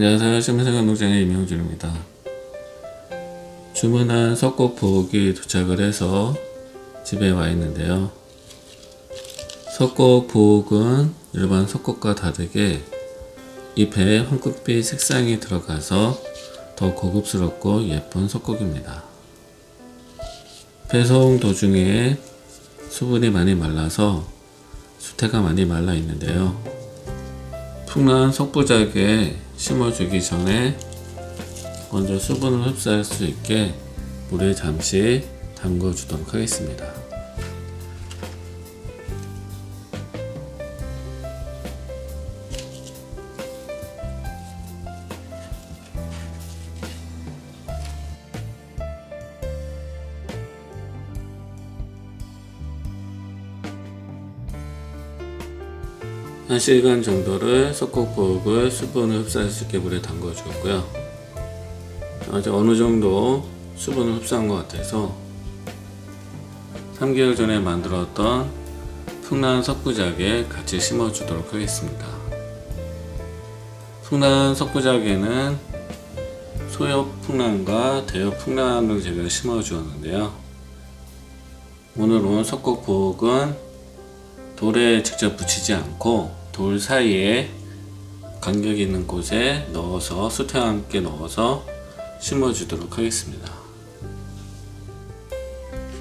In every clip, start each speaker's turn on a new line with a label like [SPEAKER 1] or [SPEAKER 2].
[SPEAKER 1] 안녕하세요. 신문생활농장의 임영준입니다. 주문한 석곡복이 도착을 해서 집에 와 있는데요. 석곡복은 일반 석곡과 다르게 잎에 황금빛 색상이 들어가서 더 고급스럽고 예쁜 석곡입니다. 배송 도중에 수분이 많이 말라서 수태가 많이 말라 있는데요. 풍란 석부작에 심어주기 전에 먼저 수분을 흡수할 수 있게 물에 잠시 담궈 주도록 하겠습니다. 한 시간 정도를 석곡복을 수분을 흡수할 수 있게 물에 담궈 주었고요. 아직 어느 정도 수분을 흡수한 것 같아서 3개월 전에 만들었던 풍란 석부작에 같이 심어 주도록 하겠습니다. 풍란 석부작에는 소엽 풍란과 대엽 풍란을 제가 심어 주었는데요. 오늘 온 석곡복은 돌에 직접 붙이지 않고 돌 사이에 간격 있는 곳에 넣어서 수태와 함께 넣어서 심어 주도록 하겠습니다.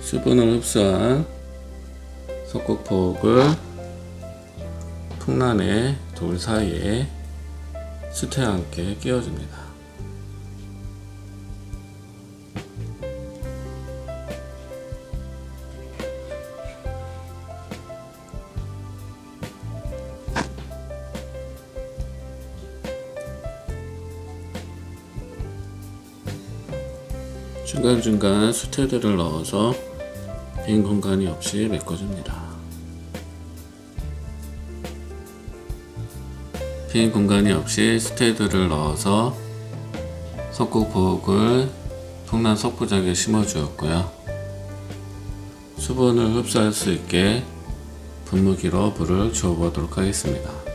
[SPEAKER 1] 수분을 흡수한 석곡폭을 풍란의 돌 사이에 수태와 함께 끼워줍니다. 중간중간 수태들을 넣어서 빈 공간이 없이 메꿔줍니다. 빈 공간이 없이 수태들을 넣어서 석고복을 풍란 석부작에 심어주었고요. 수분을 흡수할 수 있게 분무기로 물을 주어보도록 하겠습니다.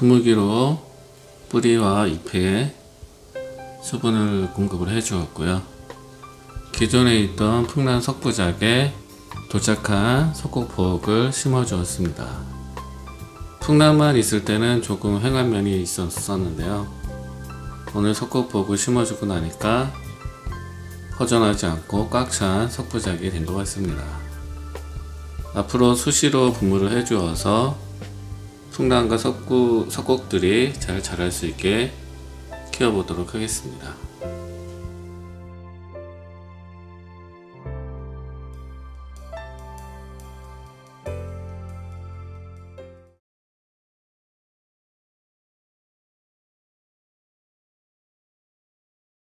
[SPEAKER 1] 분무기로 뿌리와 잎에 수분을 공급을 해 주었고요. 기존에 있던 풍란 석부작에 도착한 석곡복을 심어 주었습니다. 풍란만 있을 때는 조금 횡한 면이 있었었는데요. 오늘 석곡복을 심어 주고 나니까 허전하지 않고 꽉 찬 석부작이 된 것 같습니다. 앞으로 수시로 분무를 해 주어서 풍란과 석구, 석곡들이 잘 자랄 수 있게 키워보도록 하겠습니다.